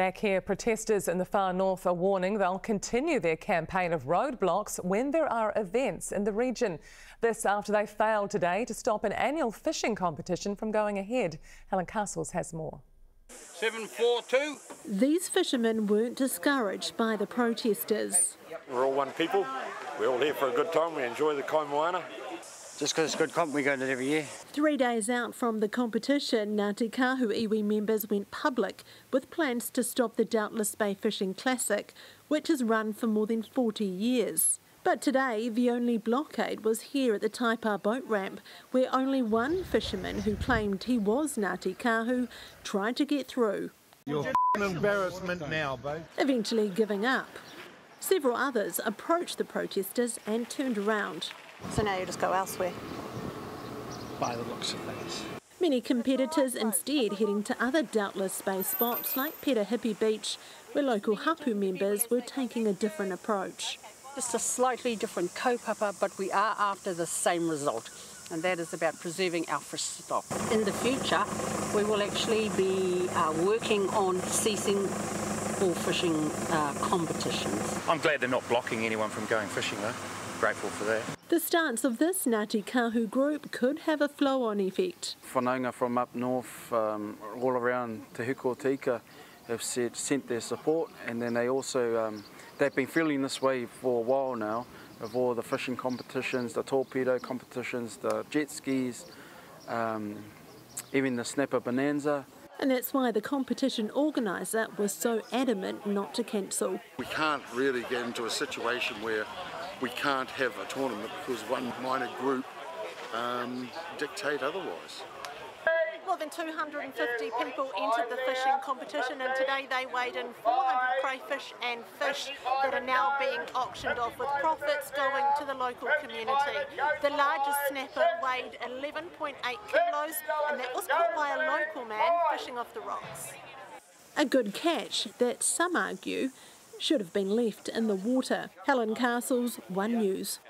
Back here, protesters in the far north are warning they'll continue their campaign of roadblocks when there are events in the region. This after they failed today to stop an annual fishing competition from going ahead. Helen Castles has more. 742. These fishermen weren't discouraged by the protesters. We're all one people. We're all here for a good time. We enjoy the kaimoana. Just because it's good comp, we go to it every year. Three days out from the competition, Ngāti Kahu iwi members went public with plans to stop the Doubtless Bay Fishing Classic, which has run for more than 40 years. But today, the only blockade was here at the Taipa boat ramp, where only one fisherman who claimed he was Ngāti Kahu tried to get through. You're an embarrassment now, babe. Eventually giving up. Several others approached the protesters and turned around. So now you just go elsewhere. By the looks of things. Many competitors instead heading to other doubtless bay spots like Perehipi Beach, where local hapu members were taking a different approach. Just a slightly different kaupapa, but we are after the same result, and that is about preserving our fish stock. In the future, we will actually be uh, working on ceasing all fishing uh, competitions. I'm glad they're not blocking anyone from going fishing though. Grateful for that. The stance of this Ngāti Kahu group could have a flow-on effect. Whanaunga from up north, um, all around Te Hiku o Te Ika, have said, sent their support and then they also, um, they've been feeling this way for a while now of all the fishing competitions, the torpedo competitions, the jet skis, um, even the snapper bonanza. And that's why the competition organiser was so adamant not to cancel. We can't really get into a situation where we can't have a tournament because one minor group um, dictate otherwise. More than 250 people entered the fishing competition and today they weighed in 400 crayfish and fish that are now being auctioned off with profits going to the local community. The largest snapper weighed 11.8 kilos and that was caught by a local man fishing off the rocks. A good catch that some argue should have been left in the water. Helen Castles, One News.